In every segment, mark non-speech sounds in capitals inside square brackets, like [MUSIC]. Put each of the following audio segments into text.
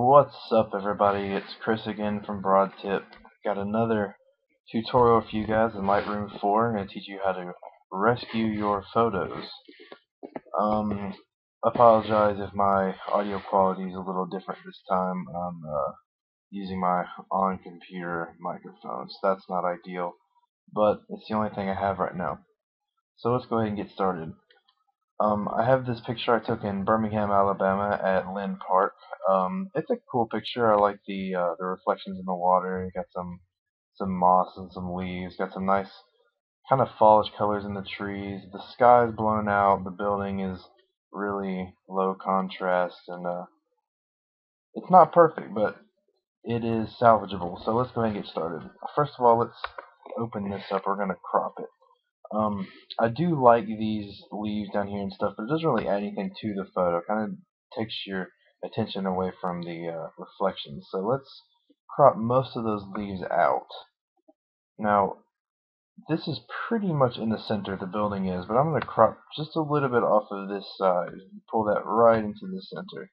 What's up everybody, it's Chris again from BroadTip. Got another tutorial for you guys in Lightroom 4. I'm going to teach you how to rescue your photos. Um, apologize if my audio quality is a little different this time. I'm uh, using my on-computer microphone, so that's not ideal. But it's the only thing I have right now. So let's go ahead and get started. Um, I have this picture I took in Birmingham, Alabama at Linn Park. Um, it's a cool picture. I like the uh, the reflections in the water. You got some some moss and some leaves. Got some nice kind of fallish colors in the trees. The sky's blown out. The building is really low contrast, and uh, it's not perfect, but it is salvageable. So let's go ahead and get started. First of all, let's open this up. We're gonna crop it. Um, I do like these leaves down here and stuff, but it doesn't really add anything to the photo. It kind of takes your attention away from the uh, reflections. So let's crop most of those leaves out. Now, this is pretty much in the center the building is, but I'm going to crop just a little bit off of this side. Pull that right into the center.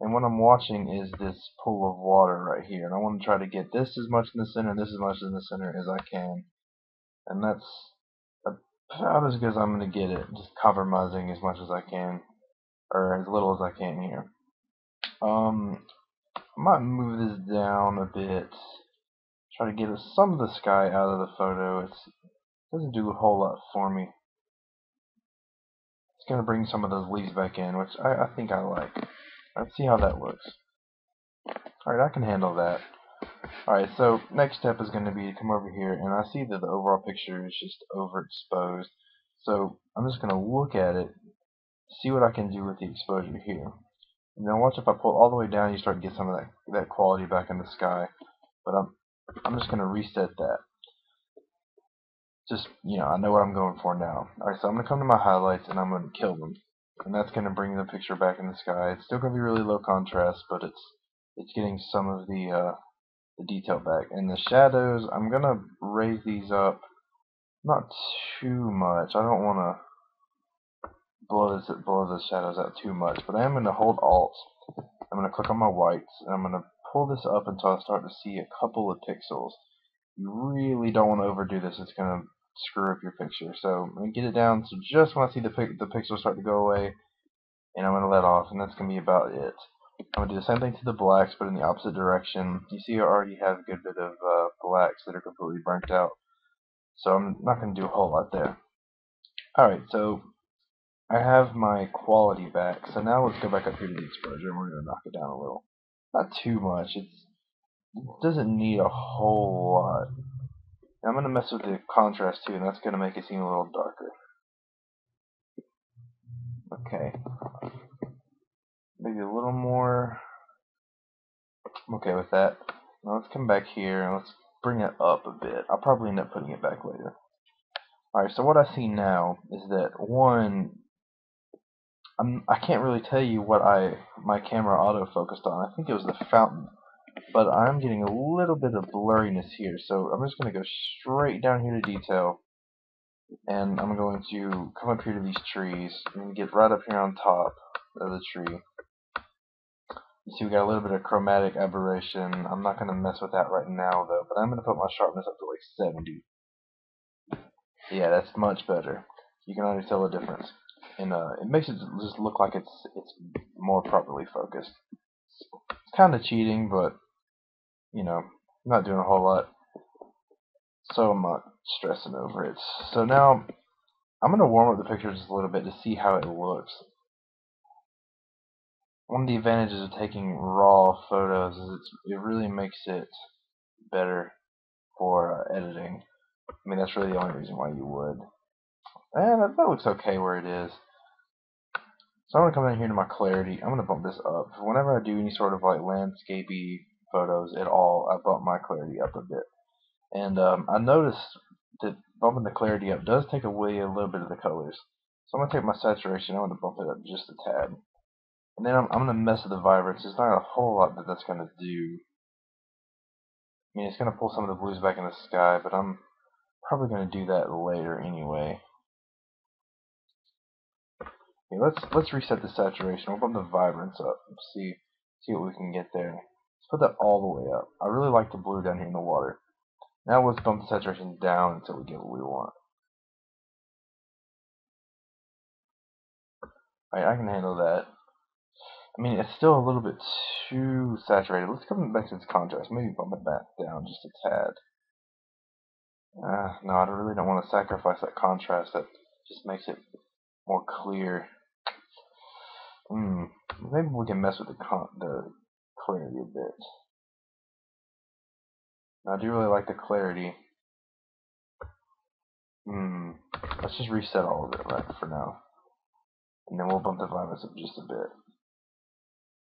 And what I'm watching is this pool of water right here. And I want to try to get this as much in the center and this as much in the center as I can. And that's about as good as I'm going to get it. Just compromising as much as I can. Or as little as I can here. Um, I might move this down a bit. Try to get some of the sky out of the photo. It's, it doesn't do a whole lot for me. It's going to bring some of those leaves back in, which I, I think I like. Let's see how that looks. Alright, I can handle that. Alright, so next step is going to be to come over here, and I see that the overall picture is just overexposed. So I'm just going to look at it, see what I can do with the exposure here. And then watch if I pull all the way down, you start to get some of that, that quality back in the sky. But I'm, I'm just going to reset that. Just, you know, I know what I'm going for now. Alright, so I'm going to come to my highlights, and I'm going to kill them. And that's going to bring the picture back in the sky. It's still going to be really low contrast, but it's it's getting some of the uh, the detail back. And the shadows, I'm going to raise these up not too much. I don't want to blow, this, blow the shadows out too much, but I am going to hold Alt. I'm going to click on my whites, and I'm going to pull this up until I start to see a couple of pixels. You really don't want to overdo this. It's going to screw up your picture. So I'm going to get it down so just when I see the, the pixels start to go away, and I'm going to let off, and that's going to be about it. I'm going to do the same thing to the blacks, but in the opposite direction. You see I already have a good bit of uh, blacks that are completely burnt out. So I'm not going to do a whole lot there. Alright, so I have my quality back. So now let's go back up here to the exposure and we're going to knock it down a little. Not too much. It's, it doesn't need a whole lot. I'm going to mess with the contrast too, and that's going to make it seem a little darker. Okay maybe a little more. I'm okay with that. Now let's come back here and let's bring it up a bit. I'll probably end up putting it back later. Alright, so what I see now is that one, I'm, I can't really tell you what I my camera auto focused on. I think it was the fountain. But I'm getting a little bit of blurriness here, so I'm just going to go straight down here to detail. And I'm going to come up here to these trees and get right up here on top of the tree. You see we got a little bit of chromatic aberration. I'm not going to mess with that right now though, but I'm going to put my sharpness up to like 70. Yeah, that's much better. You can already tell the difference. And uh, it makes it just look like it's it's more properly focused. It's kind of cheating, but you know, I'm not doing a whole lot. So I'm not stressing over it. So now I'm going to warm up the picture just a little bit to see how it looks one of the advantages of taking raw photos is it really makes it better for uh, editing. I mean, that's really the only reason why you would. And that, that looks okay where it is. So I'm going to come in here to my clarity. I'm going to bump this up. Whenever I do any sort of like landscapey photos at all, I bump my clarity up a bit. And um, I noticed that bumping the clarity up does take away a little bit of the colors. So I'm going to take my saturation, I'm going to bump it up just a tad. And then I'm, I'm going to mess with the vibrance. There's not a whole lot that that's going to do. I mean, it's going to pull some of the blues back in the sky, but I'm probably going to do that later anyway. Okay, let's let's reset the saturation. We'll bump the vibrance up. Let's see See what we can get there. Let's put that all the way up. I really like the blue down here in the water. Now let's bump the saturation down until we get what we want. Alright, I can handle that. I mean, it's still a little bit too saturated. Let's come back to its contrast. Maybe bump it back down just a tad. Uh, no, I really don't want to sacrifice that contrast. That just makes it more clear. Hmm. Maybe we can mess with the con the clarity a bit. I do really like the clarity. Hmm. Let's just reset all of it right for now. And then we'll bump the vibrance up just a bit.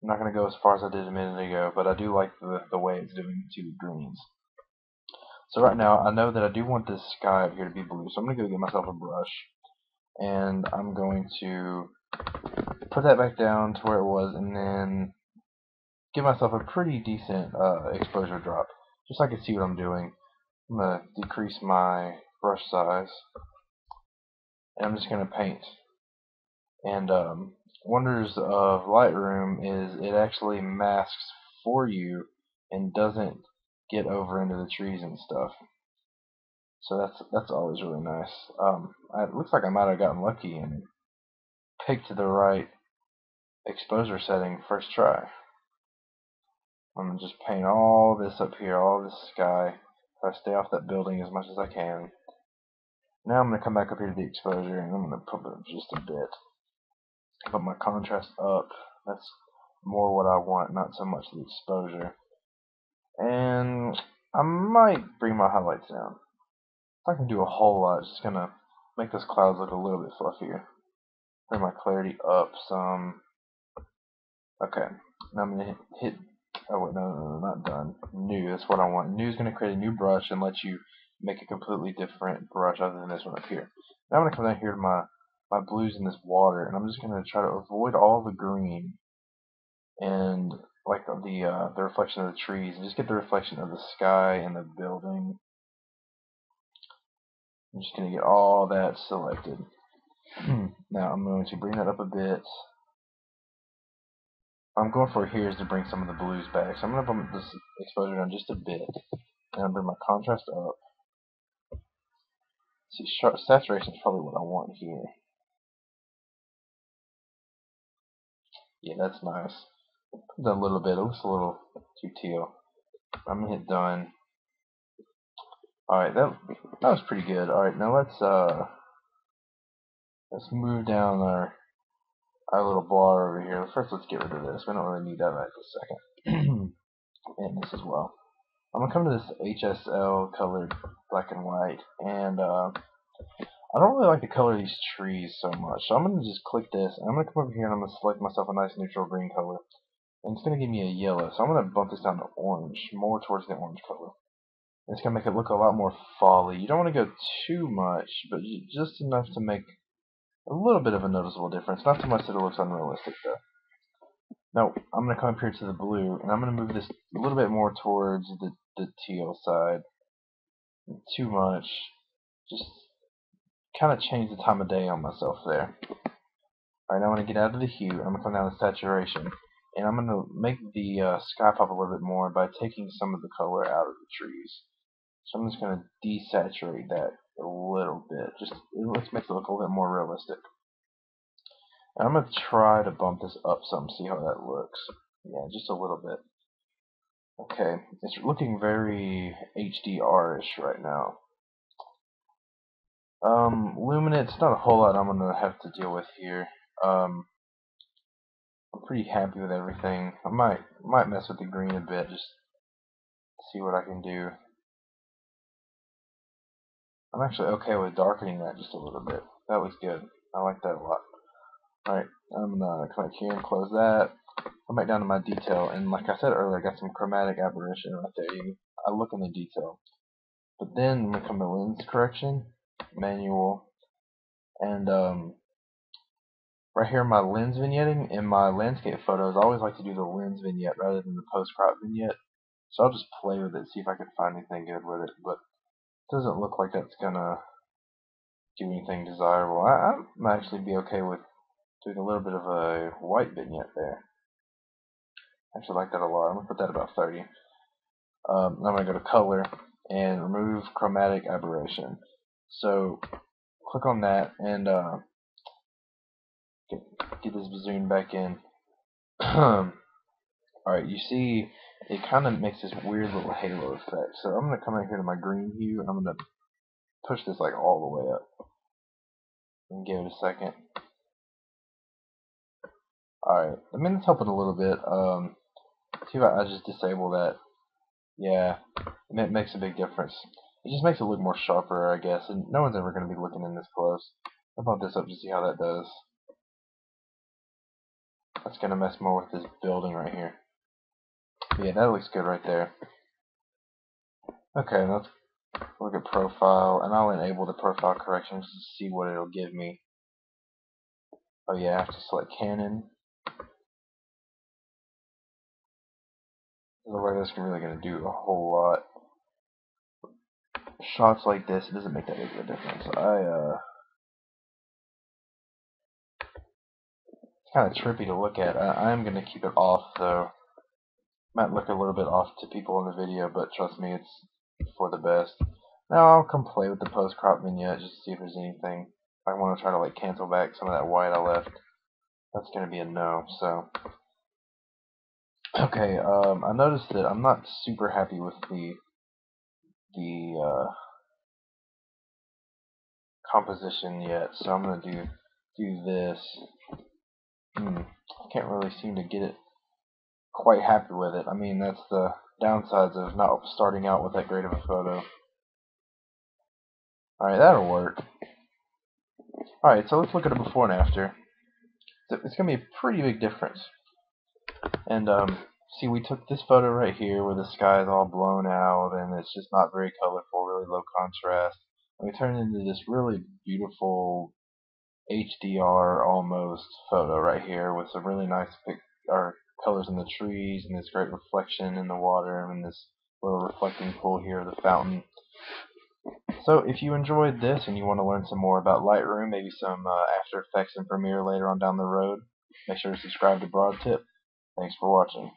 I'm not going to go as far as I did a minute ago, but I do like the, the way it's doing to the greens. So right now, I know that I do want this sky up here to be blue, so I'm going to go get myself a brush. And I'm going to put that back down to where it was, and then give myself a pretty decent uh, exposure drop, just so I can see what I'm doing. I'm going to decrease my brush size, and I'm just going to paint. And um, wonders of Lightroom is it actually masks for you and doesn't get over into the trees and stuff. So that's that's always really nice. Um, I, it looks like I might have gotten lucky and picked the right exposure setting first try. I'm gonna just paint all this up here, all this sky. Try to stay off that building as much as I can. Now I'm gonna come back up here to the exposure and I'm gonna up just a bit put my contrast up. That's more what I want, not so much the exposure. And I might bring my highlights down. If I can do a whole lot, it's just gonna make those clouds look a little bit fluffier. Bring my clarity up some. Okay, now I'm gonna hit, hit oh wait, no, no, no, not done. New, that's what I want. New is gonna create a new brush and let you make a completely different brush other than this one up here. Now I'm gonna come down here to my my blues in this water, and I'm just gonna try to avoid all the green and like the uh, the reflection of the trees, and just get the reflection of the sky and the building. I'm just gonna get all that selected. [CLEARS THROAT] now I'm going to bring that up a bit. I'm going for here is to bring some of the blues back. So I'm going to bump this exposure down just a bit. And I'll bring my contrast up. See, saturation is probably what I want here. Yeah, that's nice. Done a little bit. It looks a little too teal. I'm gonna hit done. Alright, that that was pretty good. Alright, now let's uh let's move down our our little bar over here. First let's get rid of this. We don't really need that right a second. [CLEARS THROAT] and this as well. I'm gonna come to this HSL colored black and white and uh I don't really like the color of these trees so much. So I'm going to just click this. And I'm going to come over here and I'm going to select myself a nice neutral green color. And it's going to give me a yellow. So I'm going to bump this down to orange, more towards the orange color. And it's going to make it look a lot more folly. You don't want to go too much, but just enough to make a little bit of a noticeable difference. Not so much that it looks unrealistic though. Now, I'm going to come up here to the blue, and I'm going to move this a little bit more towards the, the teal side. Too much. Just kind of change the time of day on myself there. Alright, now I'm going to get out of the hue. I'm going to come down to saturation. And I'm going to make the uh, sky pop a little bit more by taking some of the color out of the trees. So I'm just going to desaturate that a little bit. Just Let's make it look a little bit more realistic. And I'm going to try to bump this up some, see how that looks. Yeah, just a little bit. Okay, it's looking very HDR-ish right now. Um, Luminance, not a whole lot I'm gonna have to deal with here. Um, I'm pretty happy with everything. I might might mess with the green a bit, just see what I can do. I'm actually okay with darkening that just a little bit. That was good. I like that a lot. Alright, I'm gonna come back here and close that. Come back down to my detail, and like I said earlier, I got some chromatic aberration right there. I look in the detail. But then, when we come to lens correction, manual, and um, right here my lens vignetting in my landscape photos, I always like to do the lens vignette rather than the post crop vignette. So I'll just play with it, see if I can find anything good with it. But it doesn't look like that's gonna do anything desirable. I, I might actually be okay with doing a little bit of a white vignette there. I actually like that a lot. I'm going to put that about 30. Um, I'm going to go to color and remove chromatic aberration. So click on that and uh, get, get this bazoon back in. [CLEARS THROAT] Alright, you see it kind of makes this weird little halo effect. So I'm going to come in here to my green hue and I'm going to push this like all the way up. And give it a second. Alright, I mean it's helping a little bit. Um, see if I, I just disable that. Yeah, it makes a big difference. It just makes it look more sharper, I guess, and no one's ever going to be looking in this close. I'll bump this up to see how that does. That's going to mess more with this building right here. Yeah, that looks good right there. Okay, let's look at profile, and I'll enable the profile corrections to see what it'll give me. Oh yeah, I have to select Canon. Like that's really going to do a whole lot. Shots like this, it doesn't make that big of a difference. I, uh, it's kind of trippy to look at. I, I'm going to keep it off, though. Might look a little bit off to people in the video, but trust me, it's for the best. Now I'll come play with the post-crop vignette just to see if there's anything. I want to try to like cancel back some of that white I left. That's going to be a no, so Okay, um, I noticed that I'm not super happy with the the uh, composition yet, so I'm gonna do do this. Hmm, I can't really seem to get it quite happy with it. I mean, that's the downsides of not starting out with that great of a photo. Alright, that'll work. Alright, so let's look at it before and after. It's going to be a pretty big difference. And um, see, we took this photo right here where the sky is all blown out and it's just not very colorful, really low contrast. And we turned it into this really beautiful HDR almost photo right here with some really nice pic or colors in the trees and this great reflection in the water and this little reflecting pool here of the fountain. So if you enjoyed this and you want to learn some more about Lightroom, maybe some uh, After Effects and Premiere later on down the road, make sure to subscribe to BroadTip. Thanks for watching.